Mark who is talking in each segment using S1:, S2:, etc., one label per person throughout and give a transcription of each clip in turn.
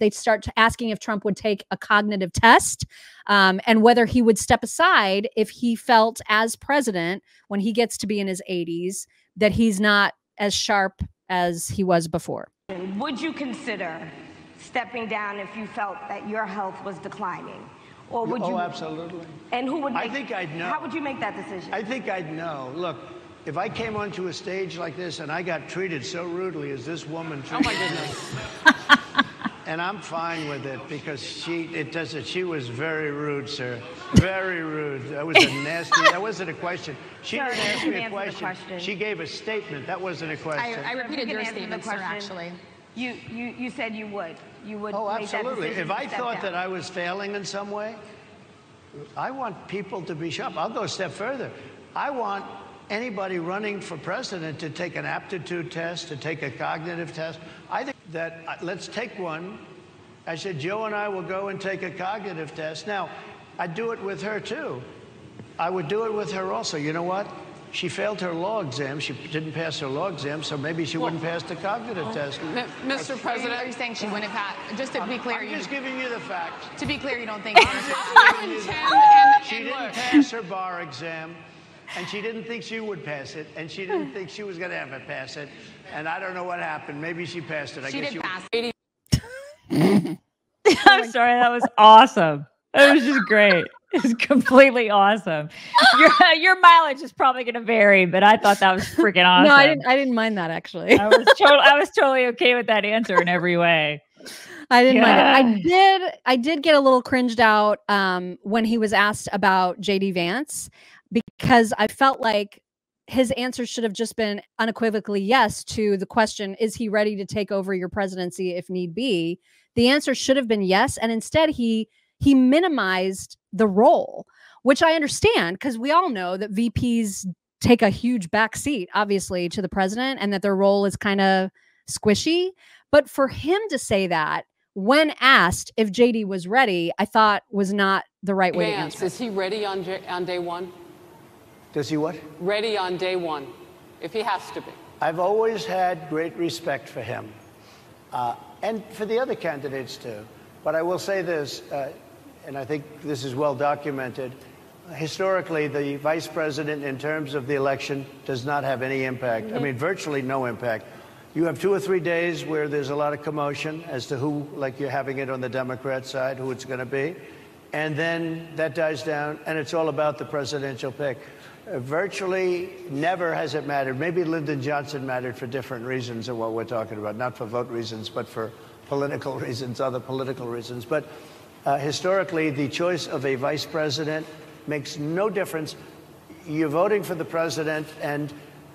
S1: they start to asking if Trump would take a cognitive test um, and whether he would step aside if he felt as president when he gets to be in his 80s that he's not as sharp as he was before.
S2: Would you consider stepping down if you felt that your health was declining? Or would
S3: oh,
S2: you?
S3: absolutely.
S2: And who would make,
S3: I think I'd know.
S2: How would you make that decision?
S3: I think I'd know. Look, if I came onto a stage like this and I got treated so rudely as this woman treated
S4: Oh my goodness.
S3: and I'm fine with it because she it does it. She was very rude, sir. Very rude. That was a nasty. that wasn't a question. She
S2: Sir,
S3: didn't ask me a question.
S2: question.
S3: She gave a statement. That wasn't a question.
S4: I repeated
S2: You
S4: your
S2: can the
S4: statement, sir, actually.
S2: You, you, you said you would. You would
S3: Oh,
S2: make that
S3: absolutely. If I thought
S2: down.
S3: that I was failing in some way, I want people to be sharp. I'll go a step further. I want anybody running for president to take an aptitude test, to take a cognitive test. I think that uh, let's take one. I said, Joe and I will go and take a cognitive test. Now, I'd do it with her too. I would do it with her also. You know what? She failed her law exam. She didn't pass her law exam, so maybe she wouldn't pass the cognitive test.
S4: M- Mr. President, are you saying she wouldn't pass? Just to be clear,
S3: I'm
S4: you,
S3: just giving you the facts.
S4: to be clear, you don't think.
S3: giving you the facts. She didn't pass her bar exam, and she didn't think she would pass it, and she didn't think she was going to ever pass it. And I don't know what happened. Maybe she passed it. I
S4: she
S3: guess
S4: did
S3: you.
S4: pass.
S5: I'm sorry, that was awesome. That was just great. It's completely awesome. Your your mileage is probably going to vary, but I thought that was freaking awesome.
S1: No, I didn't. I didn't mind that actually.
S5: I was totally, I was totally okay with that answer in every way.
S1: I didn't mind it. I did. I did get a little cringed out um, when he was asked about JD Vance because I felt like his answer should have just been unequivocally yes to the question: Is he ready to take over your presidency if need be? The answer should have been yes, and instead he he minimized the role, which I understand because we all know that VPs take a huge back seat, obviously, to the president, and that their role is kind of squishy. But for him to say that when asked if JD was ready, I thought was not the right way to answer.
S6: is he ready on, J- on day one?
S3: Does he what?
S6: Ready on day one, if he has to be.
S3: I've always had great respect for him, uh, and for the other candidates too. But I will say this, uh, and I think this is well documented. Historically, the vice president, in terms of the election, does not have any impact. I mean, virtually no impact. You have two or three days where there's a lot of commotion as to who, like you're having it on the Democrat side, who it's going to be. And then that dies down, and it's all about the presidential pick. Virtually never has it mattered. Maybe Lyndon Johnson mattered for different reasons than what we're talking about, not for vote reasons, but for political reasons, other political reasons. But uh, historically, the choice of a vice president makes no difference. You're voting for the president, and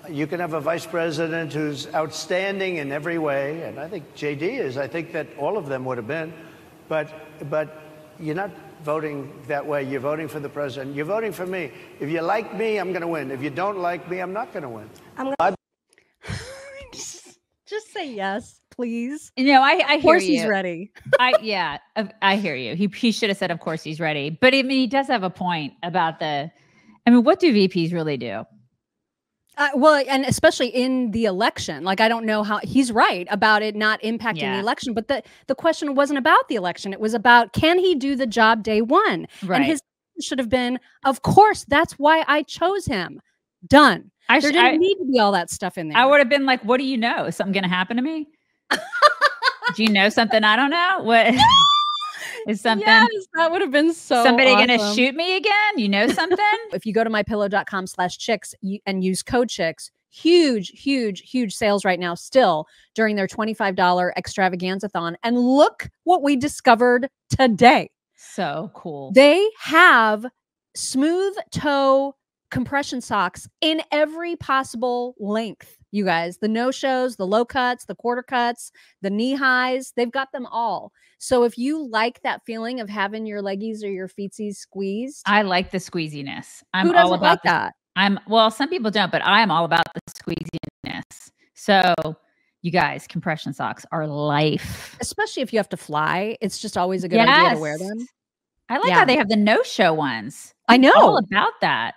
S3: you can have a vice president who's outstanding in every way, and I think JD is. I think that all of them would have been, but but you're not voting that way. You're voting for the president. You're voting for me. If you like me, I'm going to win. If you don't like me, I'm not going to win.
S1: I'm going to Just say yes, please.
S5: You know, I, I
S1: Of
S5: hear
S1: course
S5: you.
S1: he's ready.
S5: I yeah, I hear you. He he should have said, "Of course he's ready." But I mean, he does have a point about the. I mean, what do VPs really do?
S1: Uh, well, and especially in the election, like I don't know how he's right about it not impacting
S5: Yeah.
S1: the election, but the the question wasn't about the election; it was about can he do the job day one?
S5: Right.
S1: And his should have been, of course, that's why I chose him. Done.
S5: I,
S1: there didn't
S5: I,
S1: need to be all that stuff in there.
S5: I would have been like, "What do you know? Is something going to happen to me? do you know something I don't know? What is something?
S1: Yes, that would have been so.
S5: somebody going to shoot me again? You know something?
S1: if you go to mypillow.com slash chicks and use code chicks huge huge huge sales right now still during their $25 extravaganza thon and look what we discovered today
S5: so cool.
S1: they have smooth toe compression socks in every possible length you guys the no shows the low cuts the quarter cuts the knee highs they've got them all so if you like that feeling of having your leggies or your feetsies squeezed
S5: I like the squeeziness. I'm
S1: who doesn't
S5: all about
S1: like that
S5: I'm well, some people don't, but I am all about the squeeziness. So, you guys, compression socks are life.
S1: especially if you have to fly. It's just always a good idea to wear them.
S5: I like
S1: Yeah.
S5: how they have the no-show ones.
S1: I know,
S5: All about that.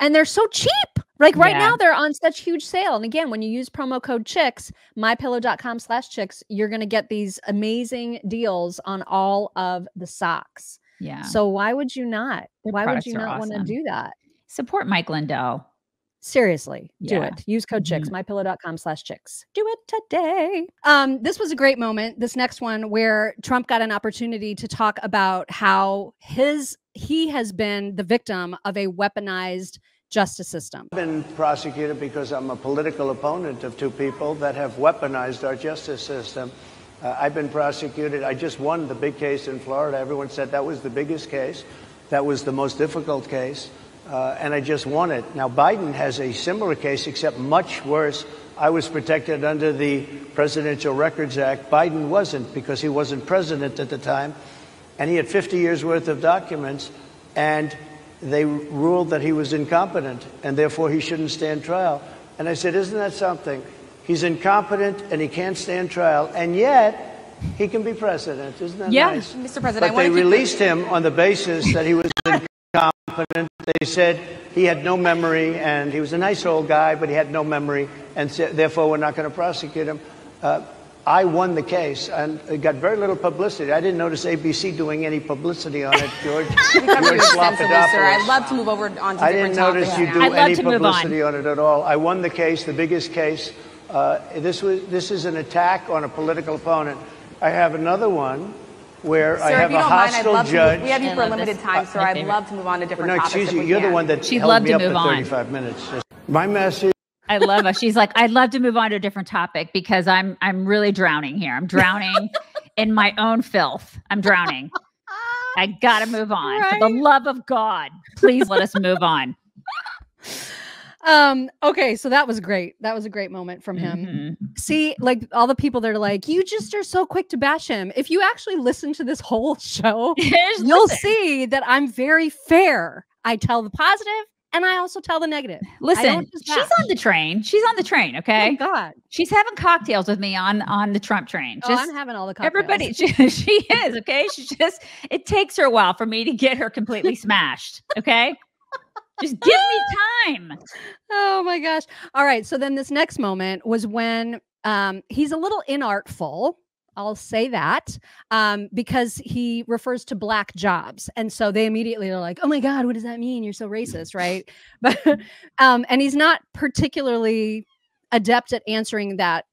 S1: and they're so cheap, Like right
S5: Yeah.
S1: now, they're on such huge sale. And again, when you use promo code chicks, mypillow.com slash chicks, you're going to get these amazing deals on all of the socks.
S5: Yeah.
S1: So why would you not?
S5: Their
S1: why would you not want to do that?
S5: Support Mike Lindell.
S1: Seriously, do it. Use code chicks,
S5: Mhm.
S1: mypillow.com slash chicks. Do it today. Um, this was a great moment. This next one where Trump got an opportunity to talk about how his he has been the victim of a weaponized justice system.
S3: I've been prosecuted because I'm a political opponent of two people that have weaponized our justice system. Uh, I've been prosecuted. I just won the big case in Florida. Everyone said that was the biggest case. That was the most difficult case. Uh, and I just won it. Now, Biden has a similar case, except much worse. I was protected under the Presidential Records Act. Biden wasn't because he wasn't president at the time. And he had 50 years worth of documents. And they ruled that he was incompetent and therefore he shouldn't stand trial. And I said, Isn't that something? He's incompetent and he can't stand trial, and yet he can be president. Isn't that
S5: Yeah.
S3: nice?
S7: Mr. President,
S3: But they released him on the basis that he was incompetent. They said he had no memory and he was a nice old guy, but he had no memory, and so, therefore we're not going to prosecute him. Uh, I won the case and it got very little publicity. I didn't notice ABC doing any publicity on it, George.
S7: You
S3: George
S7: extensively, sir. I'd love to move over on to
S3: I didn't notice
S7: topics
S3: you
S7: now.
S3: do
S5: I'd
S3: any
S5: to move on.
S3: publicity on. it at all. I won the case, the biggest case. Uh, this was this is an attack on a political opponent. I have another one where
S7: Sir,
S3: I
S7: if
S3: have
S7: you
S3: a
S7: don't mind,
S3: hostile
S7: love
S3: judge.
S7: move. We have you for a limited
S5: this.
S7: time, uh,
S5: sir.
S7: I'd
S5: favorite.
S7: love to move on to different
S3: no,
S7: topics.
S3: No,
S7: excuse
S3: you. You're the
S7: can.
S3: one that
S5: She'd
S3: held
S5: love
S3: me
S5: to
S3: up
S5: move
S3: for
S5: on.
S3: 35 minutes. Just- My message.
S5: I love her. She's like, I'd love to move on to a different topic because I'm I'm really drowning here. I'm drowning in my own filth. I'm drowning. I gotta move on. For the love of God, please let us move on.
S1: Um, okay, so that was great. That was a great moment from him.
S5: Mhm.
S1: See, like all the people that are like, you just are so quick to bash him. If you actually listen to this whole show, you'll
S5: listen.
S1: see that I'm very fair. I tell the positive and I also tell the negative.
S5: Listen, she's on the train. She's on the train.
S1: Oh
S5: Okay,
S1: God.
S5: she's having cocktails with me on on the Trump train.
S1: Oh, I'm having all the cocktails.
S5: everybody, she, she is okay. She just it takes her a while for me to get her completely smashed. Okay, just give me time.
S1: Oh my gosh. All right. So then this next moment was when um, he's a little inartful. I'll say that um, because he refers to black jobs. And so they immediately are like, oh my God, what does that mean? You're so racist, right? But, um, and he's not particularly adept at answering that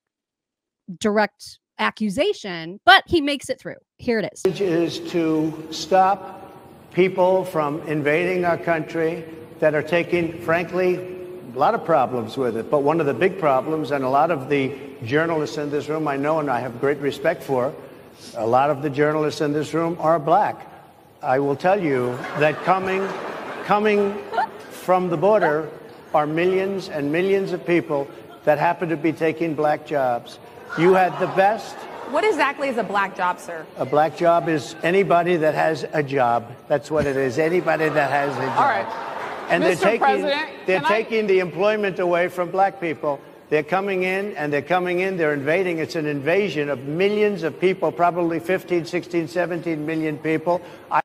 S1: direct accusation, but he makes it through. Here it is.
S3: message is to stop people from invading our country that are taking, frankly, a lot of problems with it. But one of the big problems, and a lot of the journalists in this room I know and I have great respect for, a lot of the journalists in this room are black. I will tell you that coming, coming from the border are millions and millions of people that happen to be taking black jobs. You had the best.
S7: What exactly is a black job, sir?
S3: A black job is anybody that has a job. That's what it is. Anybody that has a job.
S6: All right.
S3: And they're taking
S6: President,
S3: they're
S6: can I-
S3: taking the employment away from black people. They're coming in and they're coming in, they're invading. It's an invasion of millions of people, probably 15, 16, 17 million people. I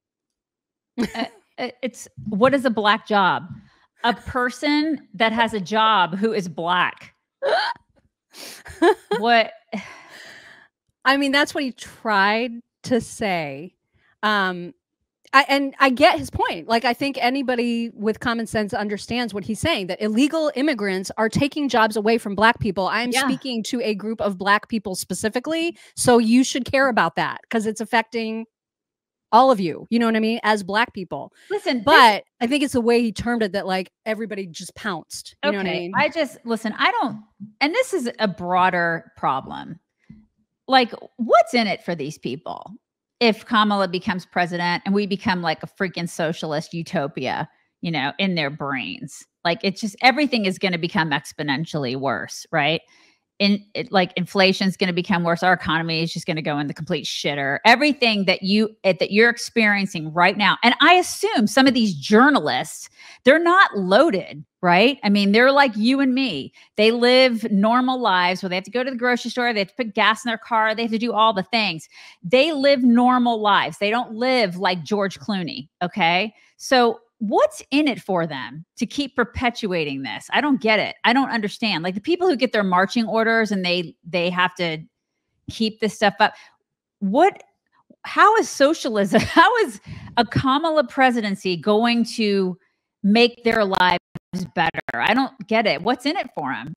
S5: Uh, it's what is a black job? A person that has a job who is black. what?
S1: I mean, that's what he tried to say. Um, I, and I get his point. Like, I think anybody with common sense understands what he's saying that illegal immigrants are taking jobs away from Black people. I'm
S5: Yeah.
S1: speaking to a group of Black people specifically. So you should care about that because it's affecting all of you. You know what I mean? As Black people.
S5: Listen, this-
S1: But I think it's the way he termed it that like everybody just pounced. You know what I mean?
S5: I just listen, I don't and this is a broader problem. Like what's in it for these people? If Kamala becomes president and we become like a freaking socialist utopia, you know, in their brains. Like it's just everything is going to become exponentially worse, right? In it, like is going to become worse. Our economy is just going to go in the complete shitter. Everything that you eh, that you're experiencing right now, and I assume some of these journalists they're not loaded, right? I mean, they're like you and me. They live normal lives where they have to go to the grocery store, they have to put gas in their car, they have to do all the things. They live normal lives. They don't live like George Clooney, okay? So what's in it for them to keep perpetuating this? I don't get it. I don't understand. Like the people who get their marching orders and they they have to keep this stuff up. What how is socialism, how is a Kamala presidency going to make their lives better? I don't get it. What's in it for them?